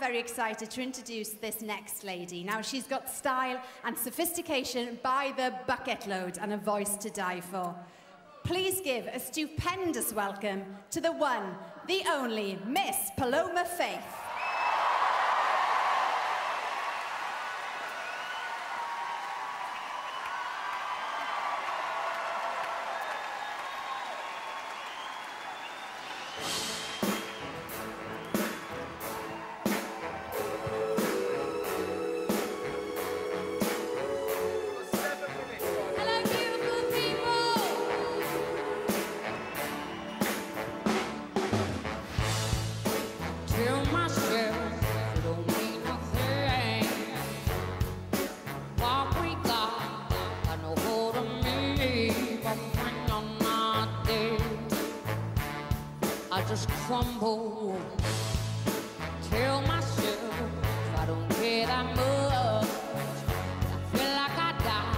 very excited to introduce this next lady. Now, she's got style and sophistication by the bucket load and a voice to die for. Please give a stupendous welcome to the one, the only Miss Paloma Faith. crumble. Tell myself I don't care that much. I feel like I die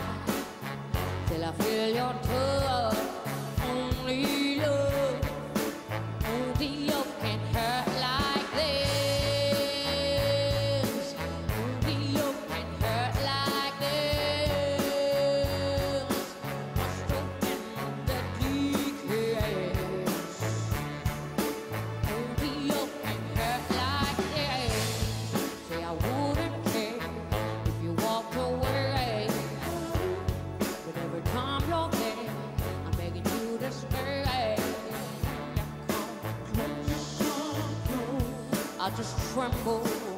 till I feel your touch. I just tremble.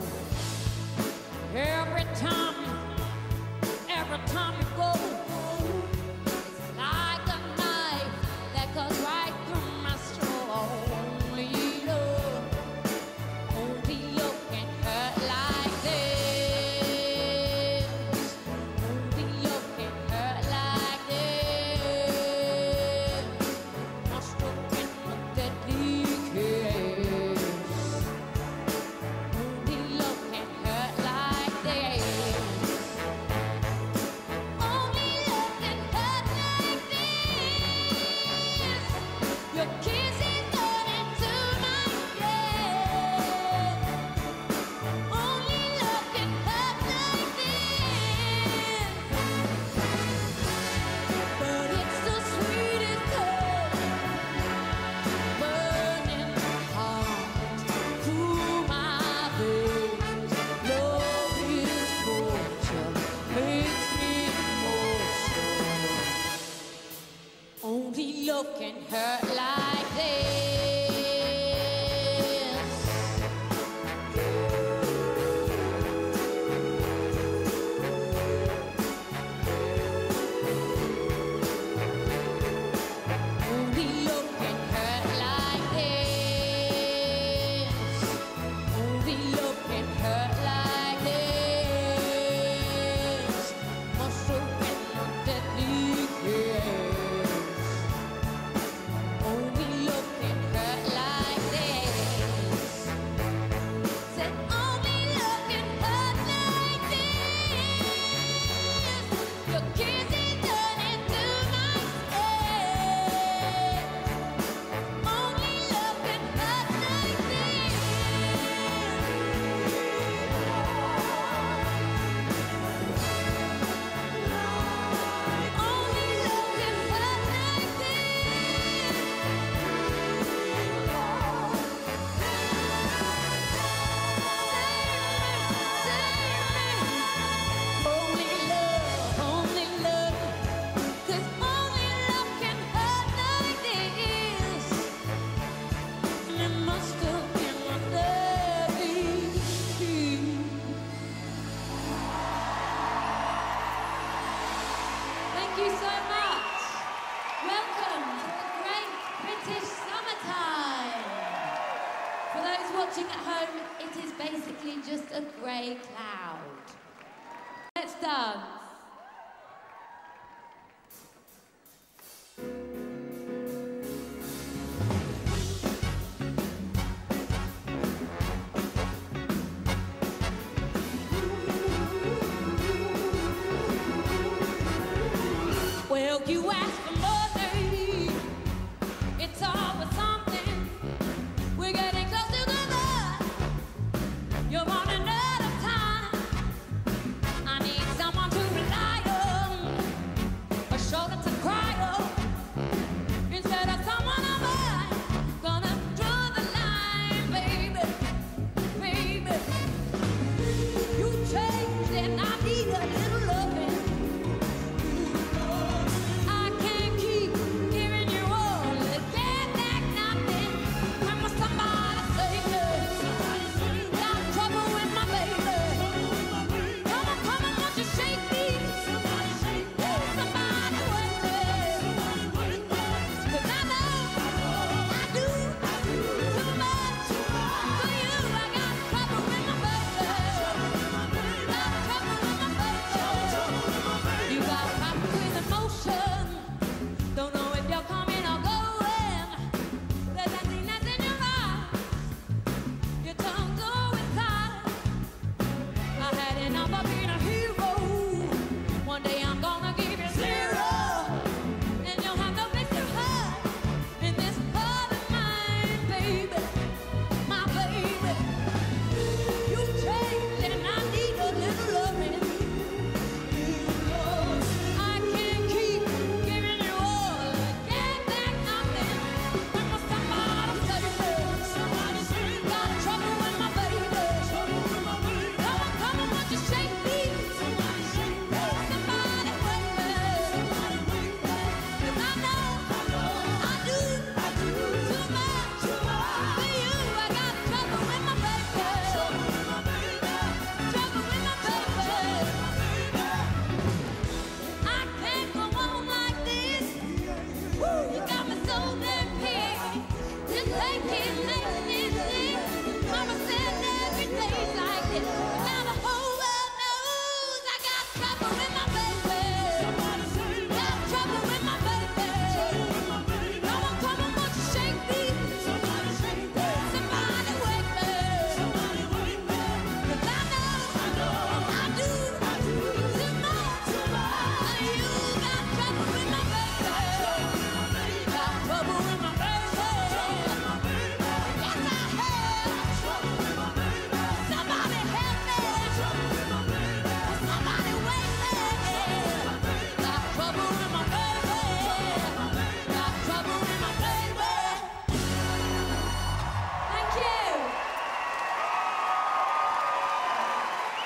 a grey cloud. Let's dance. Well, you ask. for more.